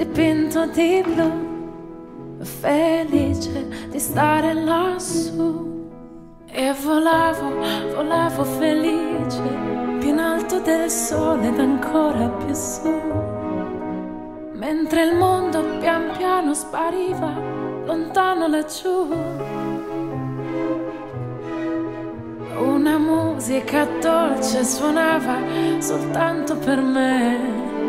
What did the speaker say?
Dipinto di blu, felice di stare lassù. E volavo, volavo felice, più in alto del sole ed ancora più su. Mentre il mondo pian piano spariva, lontano laggiù. Una musica dolce suonava soltanto per me.